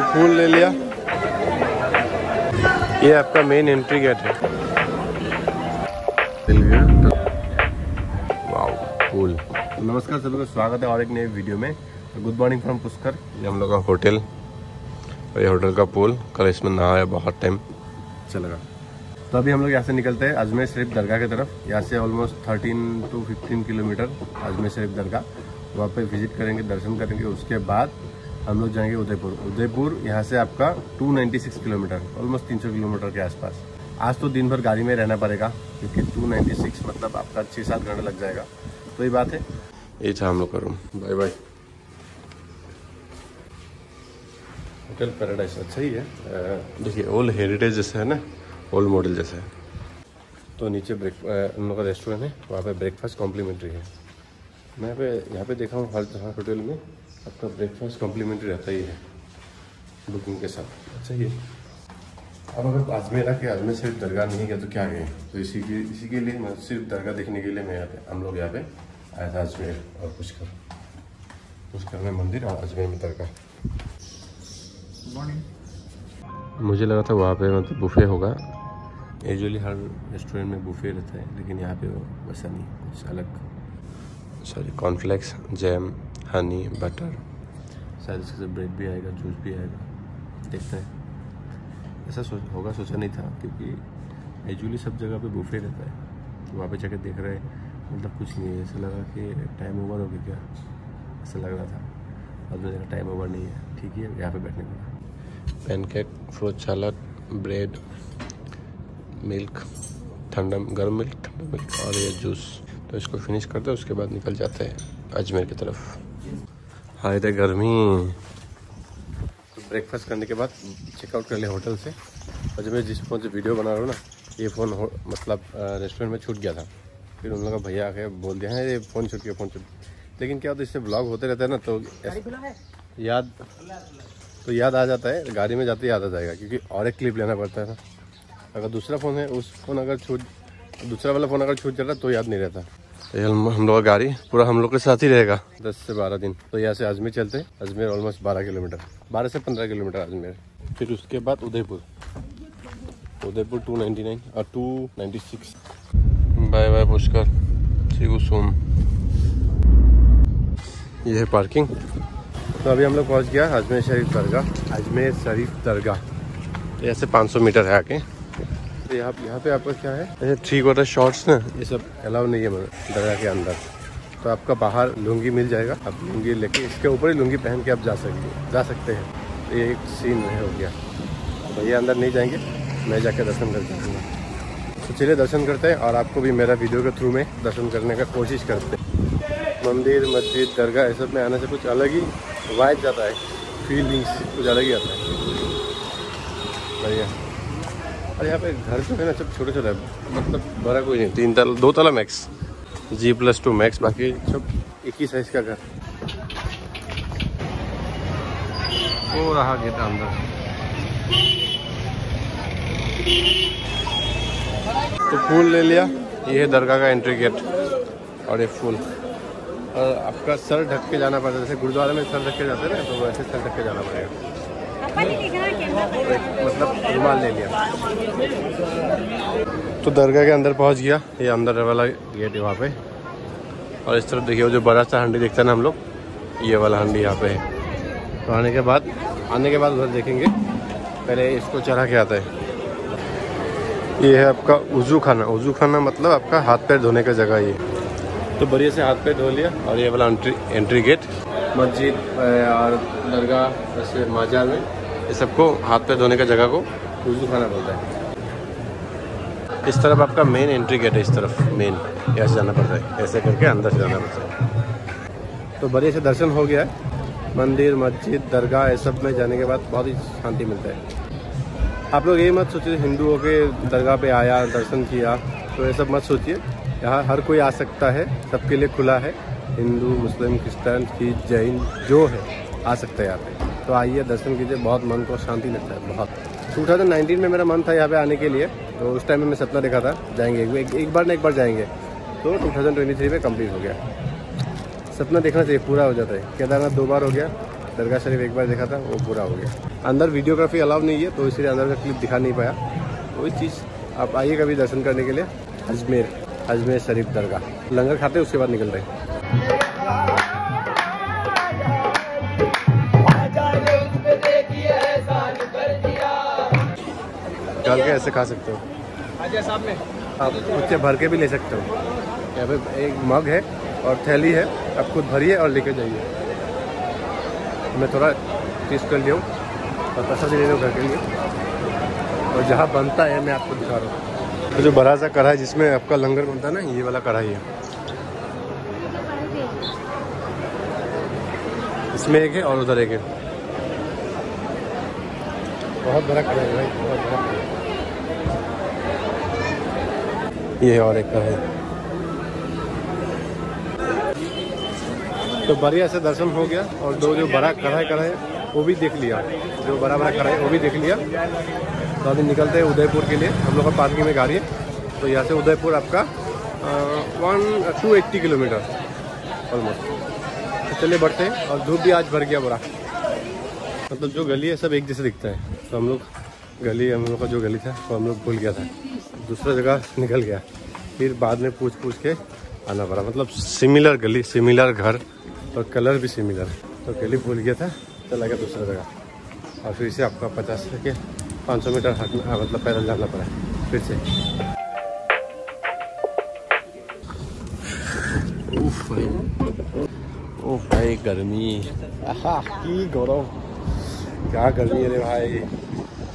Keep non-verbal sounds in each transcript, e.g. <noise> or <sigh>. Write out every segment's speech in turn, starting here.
तो फूल ले लिया। ये आपका मेन एंट्री गेट है। फूल नमस्कार सभी को स्वागत है और एक नए वीडियो में। गुड मॉर्निंग फ्रॉम पुष्कर ये हम लोग का होटल और ये होटल का पुल कल इसमें नहाया बहुत टाइम चलेगा तो अभी हम लोग यहाँ से निकलते हैं अजमेर शरीफ दरगाह की तरफ़। यहाँ से almost 13 to 15 kilometre Ajmer Sharif Dargah. वहाँ पे विज़िट करेंगे दर्शन करेंगे। उसके बाद हम लोग जाएँगे उदयपुर। उदयपुर यहाँ से आपका 296 किलोमीटर ऑलमोस्ट 300 किलोमीटर के आसपास। आज तो दिन भर गाड़ी में रहना पड़ेगा क्योंकि 296 मतलब आपका छः सात घंटा लग जाएगा। तो ये बात है। ये था हम लोग का room by by hotel Paradise अच्छा ही है। देखिए ओल्ड हेरिटेज जैसा है ना ओल्ड मॉडल जैसा है। तो नीचे ब्रेक हम लोग का रेस्टोरेंट है वहाँ पे ब्रेकफास्ट कॉम्प्लीमेंट्री है। मैं यहाँ पे यहाँ पे देखा हूँ हर हर होटल में। आपका ब्रेकफास्ट कॉम्प्लीमेंट्री रहता ही है बुकिंग के साथ। अच्छा ये। अब अगर अजमेर आके अजमेर सिर्फ़ दरगाह नहीं गया तो क्या गए तो इसी के इसी के लिए मैं सिर्फ़ दरगाह देखने के लिए मैं यहाँ पे हम लोग यहाँ पे आया था अजमेर और पुष्कर। पुष्कर में मंदिर और अजमेर में दरगाह। मुझे लगा था वहाँ पे मतलब बुफे होगा। यूजुअली हर रेस्टोरेंट में बुफे रहता है लेकिन यहाँ पे वो वैसा नहीं कुछ अलग। Sorry cornflakes jam honey butter शायद इसके साथ ब्रेड भी आएगा जूस भी आएगा। देखते हैं। ऐसा सोच होगा सोचा नहीं था क्योंकि यूजुअली सब जगह पे बुफे रहता है। तो वहाँ पे जाके देख रहे हैं मतलब कुछ नहीं है। ऐसा लगा कि टाइम ओवर हो गया क्या? ऐसा लग रहा था। अब मेरा टाइम ओवर नहीं है। ठीक है यहाँ पे बैठने का। Pancake fruit salad bread milk ठंडा गर्म मिल्क ठंडा मिल्क और ये जूस तो इसको फिनिश करते हैं उसके बाद निकल जाते हैं अजमेर की तरफ़। हाँ इधर गर्मी। तो ब्रेकफास्ट करने के बाद चेकआउट कर लिया होटल से। और जब मैं जिस फ़ोन से वीडियो बना रहा हूँ ना ये फ़ोन मतलब रेस्टोरेंट में छूट गया था। फिर उन लोगों का भैया आके बोल दिया है ये फ़ोन छूट गया फ़ोन छूट लेकिन क्या होता है इससे ब्लॉग होते रहता है ना तो याद तो याद आ जाता है गाड़ी में जाते याद आ जाएगा क्योंकि और एक क्लिप लेना पड़ता है ना। अगर दूसरा फ़ोन है उस फ़ोन अगर छूट दूसरा वाला फ़ोन अगर छूट जाता तो याद नहीं रहता। तो हम हम लोग का गाड़ी पूरा हम लोग के साथ ही रहेगा। दस से बारह दिन। तो यहाँ से अजमेर चलते अजमेर ऑलमोस्ट बारह किलोमीटर। बारह से पंद्रह किलोमीटर अजमेर। फिर उसके बाद Udaipur. Udaipur two ninety nine और two ninety six bye bye Pushkar. See you ये है पार्किंग तो अभी हम लोग पहुँच गया अजमेर शरीफ दरगाह। अजमेर शरीफ दरगाह। यहाँ से 500 मीटर है आके तो यहाँ यहाँ पे आपका क्या है? थ्री क्वार्टर शॉर्ट्स ना? ये सब। अलाउ नहीं है दरगाह के अंदर। तो आपका बाहर लुंगी मिल जाएगा। आप लुंगी लेके इसके ऊपर ही लुंगी पहन के आप जा सकते जा सकते हैं। तो ये एक सीन है हो गया। तो भैया अंदर नहीं जाएँगे। मैं जाके दर्शन करके आऊँगा। तो चलिए दर्शन करते हैं और आपको भी मेरा वीडियो के थ्रू में दर्शन करने का कोशिश करते हैं। मंदिर मस्जिद दरगाह ये सब में आने से कुछ अलग ही वाइब जाता है। फीलिंग्स कुछ अलग ही आता है। बढ़िया। और यहाँ पे घर जो है ना, सब छोटे छोटे मतलब बड़ा कोई नहीं, तीन तला, दो तला max G plus two max बाकी सब एक ही साइज़ का घर। वो रहा गेट अंदर। तो फूल ले लिया। ये है दरगाह का एंट्री गेट और ये फूल। और आपका सर ढक के जाना पड़ता है। जैसे गुरुद्वारे में सर ढक के जाते हैं ना तो वैसे सर ढक के जाना पड़ेगा। मतलब रुमाल ले लिया। तो दरगाह के अंदर पहुँच गया। ये अंदर वाला गेट है वहाँ पे। और इस तरफ़ देखिए वो जो बड़ा सा हंडी देखता है ना हम लोग, ये वाला हंडी यहाँ पे है। तो आने के बाद, आने के बाद उधर देखेंगे। पहले इसको चढ़ा के आता है। ये है आपका उजू खाना। उजू खाना मतलब आपका हाथ पैर धोने का जगह ये। तो बढ़िया से हाथ पैर धो लिया। और ये वाला एंट्री एंट्री गेट मस्जिद और दरगाह माजार में। ये सबको हाथ पे धोने का जगह को उजू खाना बोलता है। इस तरफ़ आपका मेन एंट्री गेट है, इस तरफ़ मेन यहाँ जाना पड़ता है। ऐसे करके अंदर से जाना पड़ता है। तो बढ़िया से दर्शन हो गया मंदिर, मस्जिद, दरगाह, ये सब में जाने के बाद बहुत ही शांति मिलता है। आप लोग ये मत सोचिए, हिंदुओं के दरगाह पे आया, दर्शन किया तो ये सब मत सोचिए। यहाँ हर कोई आ सकता है, सबके लिए खुला है। हिंदू, मुस्लिम, क्रिश्चियन सिख जैन, जो है, आ सकता है यहाँ पे। तो आइए दर्शन कीजिए बहुत मन को शांति लगता है बहुत। 2019 में मेरा मन था यहाँ पे आने के लिए तो उस टाइम में मैं सपना देखा था जाएँगे एक, एक बार ना एक बार जाएँगे। तो 2023 में कंप्लीट हो गया। सपना देखना चाहिए पूरा हो जाता है। केदारनाथ दो बार हो गया दरगाह शरीफ एक बार देखा था वो पूरा हो गया। अंदर वीडियोग्राफी अलाउ नहीं है तो इसलिए अंदर का क्लिप दिखा नहीं पाया। वही चीज़ आप आइए कभी दर्शन करने के लिए। अजमेर अजमेर शरीफ दरगाह। लंगर खाते उसके बाद निकल रहे डाल के ऐसे खा सकते हो। आप खुद से भर के भी ले सकते हो। यहाँ पे एक मग है और थैली है। आप खुद भरिए और लेके जाइए। मैं थोड़ा टेस्ट कर लिया और पैसा भी ले लो घर के लिए। और जहाँ बनता है मैं आपको दिखा रहा हूँ। तो जो बड़ा सा कढ़ाई जिसमें आपका लंगर बनता है ना ये वाला कढ़ाई है। इसमें एक है और उधर एक है। बहुत बड़ा कढ़ाई है भाई बहुत बड़ा ये और एक कढ़ाई तो बढ़िया से दर्शन हो गया और दो जो बड़ा कढ़ाई कढ़ाई वो भी देख लिया। जो बड़ा बड़ा कढ़ाई वो भी देख लिया। तो अभी निकलते हैं उदयपुर के लिए। हम लोग का पार्किंग में गाड़ी है। तो यहाँ से उदयपुर आपका one two eighty kilometre almost तो बढ़ते हैं। और धूप भी आज भर गया बड़ा। मतलब जो गली है, सब एक जैसे दिखता है। तो हम लोग, गली, हम लोग का जो गली था, वो हम लोग भूल गया था। दूसरा जगह निकल गया। फिर बाद में पूछ पूछ के आना पड़ा। मतलब सिमिलर गली सिमिलर घर और कलर भी सिमिलर तो गली भूल गया था चला गया दूसरा जगह। और फिर से आपका पचास के पाँच सौ मीटर हटना मतलब पैदल जाना पड़ा। फिर से। ओ भाई। गर्मी। की गौरव। क्या गर्मी है रे भाई।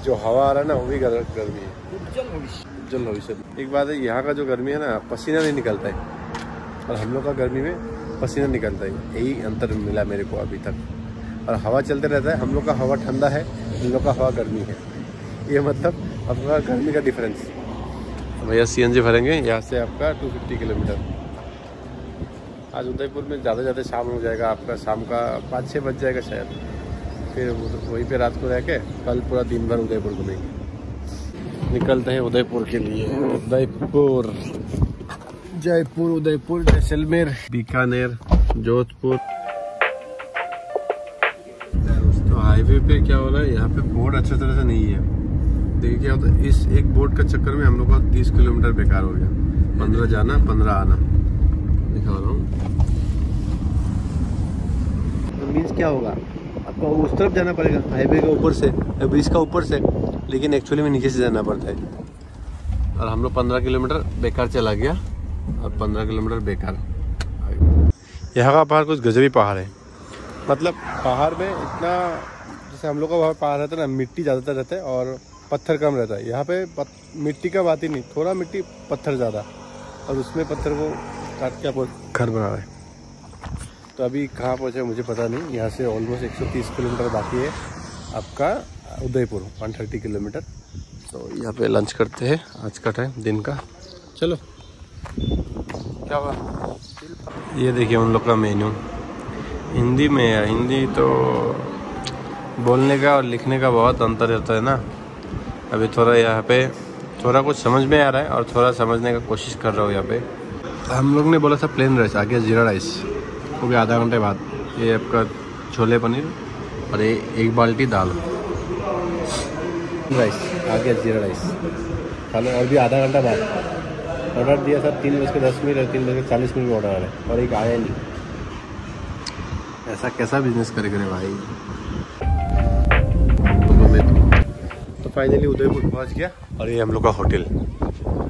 जो हवा आ रहा है ना वो भी गर्मी है। उज्जवल भविष्य एक बात है, यहाँ का जो गर्मी है ना, पसीना नहीं निकलता है। और हम लोग का गर्मी में पसीना निकलता है। यही अंतर मिला मेरे को अभी तक। और हवा चलते रहता है। हम लोग का हवा ठंडा है इन लोग का हवा गर्मी है। ये मतलब आपका गर्मी का डिफरेंस भैया सी एन जी भरेंगे, यहाँ से आपका 250 किलोमीटर। आज उदयपुर में ज़्यादा ज़्यादा शाम हो जाएगा आपका, शाम का पाँच छः बज जाएगा शायद। फिर वहीं पे रात को रह के कल पूरा दिन भर उदयपुर घूमेंगे। निकलते हैं उदयपुर के लिए। उदयपुर। जयपुर, उदयपुर, जैसलमेर, बीकानेर, जोधपुर। तो हाईवे पे क्या हो रहा है? यहाँ पे बोर्ड अच्छे तरह से नहीं है। देखिए क्या होता है इस एक बोर्ड के चक्कर में हम लोग का तीस किलोमीटर बेकार हो गया। पंद्रह जाना, पंद्रह आना। दिखा रहा हूँ। तो मीन्स क्या होगा? आपको उस तरफ़ जाना पड़ेगा हाईवे के ऊपर से ब्रिज का ऊपर से। लेकिन एक्चुअली में नीचे से जाना पड़ता है। और हम लोग पंद्रह किलोमीटर बेकार चला गया और पंद्रह किलोमीटर बेकार। यहाँ का पहाड़ कुछ गजबी पहाड़ है। मतलब पहाड़ में इतना जैसे हम लोग का वहाँ पहाड़ रहता है ना मिट्टी ज़्यादातर रहता है और पत्थर कम रहता है। यहाँ पे पत, मिट्टी का बात ही नहीं थोड़ा मिट्टी पत्थर ज़्यादा। और उसमें पत्थर को काट के घर बना रहे। तो अभी कहाँ पहुँचे मुझे पता नहीं। यहाँ से ऑलमोस्ट 130 किलोमीटर बाकी है। आपका उदयपुर 130 किलोमीटर। तो यहाँ पे लंच करते हैं आज का टाइम दिन का। चलो। क्या हुआ? ये देखिए उन लोग का मेन्यू हिंदी में है हिंदी तो बोलने का और लिखने का बहुत अंतर रहता है ना। अभी थोड़ा यहाँ पे, थोड़ा कुछ समझ में आ रहा है और थोड़ा समझने का कोशिश कर रहा हूँ यहाँ पे। हम लोग ने बोला था प्लेन राइस आगे जीरा राइस वो भी आधा घंटे बाद। ये आपका छोले पनीर और ये एक बाल्टी दाल। राइस आ गया जीरा राइस खाना और भी आधा घंटा बाद। ऑर्डर दिया था तीन बज के दस मिनट और तीन बज के चालीस मिनट में ऑर्डर आ रहा है और एक आया नहीं। ऐसा कैसा बिज़नेस करेगा रे भाई? तो फाइनली उदयपुर पहुँच गया। और ये हम लोग का होटल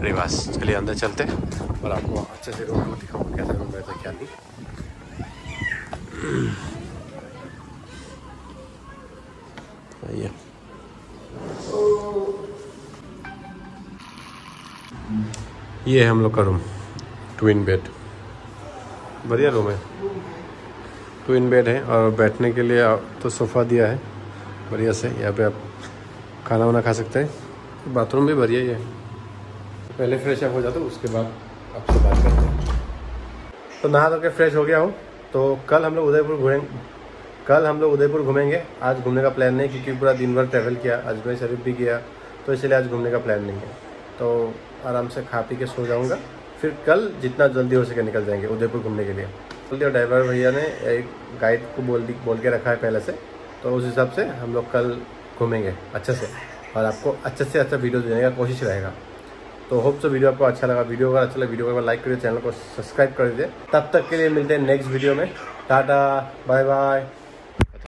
रिवास चलिए अंदर चलते और आपको अच्छे से रूम को दिखाऊँगा कैसा रूम रहता है क्या नहीं। <clears throat> ये है हम लोग का रूम ट्विन बेड बढ़िया रूम है। ट्विन बेड है और बैठने के लिए तो सोफ़ा दिया है। बढ़िया से, यहाँ पे आप खाना वाना खा सकते हैं। बाथरूम भी बढ़िया ही है। पहले फ्रेश अप हो जाता, उसके बाद आपसे बात करते हैं। तो नहा धो के फ्रेश हो गया हो। तो कल हम लोग उदयपुर घूमेंगे कल हम लोग उदयपुर घूमेंगे। आज घूमने का प्लान नहीं, क्योंकि पूरा दिन भर ट्रैवल किया अजमेर शरीफ भी किया तो इसलिए आज घूमने का प्लान नहीं है। तो आराम से खा पी के सो जाऊँगा। फिर कल जितना जल्दी हो सके निकल जाएँगे उदयपुर घूमने के लिए। बोलते ड्राइवर भैया ने एक गाइड को बोल दी, बोल के रखा है पहले से तो उस हिसाब से हम लोग कल घूमेंगे अच्छे से। और आपको अच्छे से अच्छा वीडियो देने का कोशिश रहेगा। तो होप सो वीडियो आपको अच्छा लगा। वीडियो अगर अच्छा लगा वीडियो को लाइक करिए चैनल को सब्सक्राइब कर दीजिए। तब तक के लिए मिलते हैं नेक्स्ट वीडियो में। Tata bye bye